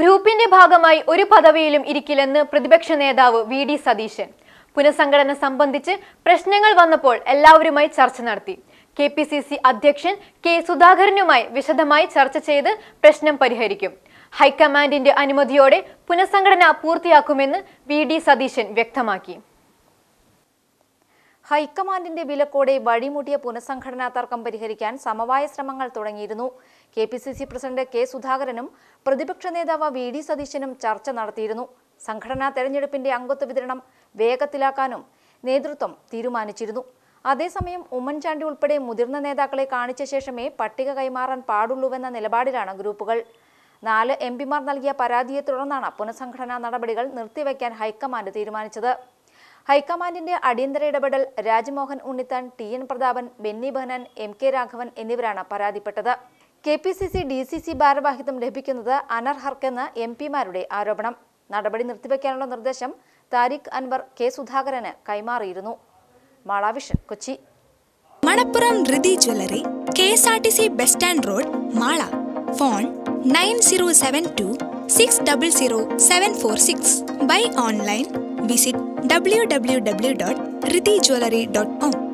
ഗ്രൂപ്പിന്റെ ഭാഗമായി ഒരു പദവിയിലും ഇരിക്കില്ലെന്ന് പ്രതിപക്ഷ നേതാവ് വി ഡി സതീശൻ. പുനഃസംഘടന സംബന്ധിച്ച് പ്രശ്നങ്ങൾ വന്നപ്പോൾ എല്ലാവരുമായി ചർച്ച നടത്തി. കെ പി സി സി അധ്യക്ഷൻ കെ സുധാകരനുമായി വിശദമായി ചർച്ച ചെയ്ത് പ്രശ്നം പരിഹരിക്കും. ഹൈക്കമാൻഡിന്റെ അനുമതിയോടെ പുനഃസംഘടന പൂർത്തിയാക്കുമെന്ന് വി ഡി സതീശൻ വ്യക്തമാക്കി. ഹൈക്കമാൻഡിന്റെ വിലക്കോടെ വഴിമുട്ടിയ പുനഃസംഘടനാ തർക്കം പരിഹരിക്കാൻ സമവായ ശ്രമങ്ങൾ തുടങ്ങിയിരുന്നു. K P C C president K സുധാകരനും പ്രതിപക്ഷ നേതാവ് വി ഡി സതീശനും ചർച്ച നടത്തിയിരുന്നു. സംഘടനാ തെരഞ്ഞെടുപ്പിന്റെ അംഗത്വ വിതരണം വേഗത്തിലാക്കാനും നേതൃത്വം തീരുമാനിച്ചിരുന്നു. അതേസമയം ഉമ്മൻചാണ്ടി ഉൾപ്പെടെ മുതിർന്ന നേതാക്കളെ കാണിച്ച ശേഷമേ പട്ടിക കൈമാറാൻ പാടുള്ളൂവെന്ന നിലപാടിലാണ് ഗ്രൂപ്പുകൾ. നാല് എം പിമാർ നൽകിയ പരാതിയെ തുടർന്നാണ് പുനഃസംഘടനാ നടപടികൾ നിർത്തിവെക്കാൻ ഹൈക്കമാൻഡ് തീരുമാനിച്ചത്. ഹൈക്കമാൻഡിന്റെ അടിയന്തര ഇടപെടൽ Rajmohan Unnithan T N Prathapan Benny Behanan M K Raghavan എന്നിവരാണ് പരാതിപ്പെട്ടത്. K P C C D C C ഭാരവാഹിത്വം ലഭിക്കുന്നത് അനർഹർക്കെന്ന് എം പിമാരുടെ ആരോപണം. നടപടി നിർത്തിവെക്കാനുള്ള നിർദ്ദേശം താരിഖ് അൻവർ കെ സുധാകരന് കൈമാറിയിരുന്നു. Malavision Kochi. Manappuram Rithi jewellery K S R T C bus stand road Mala. Phone nine zero seven two six double zero seven four six. Buy online visit www.riddhijewelry.com.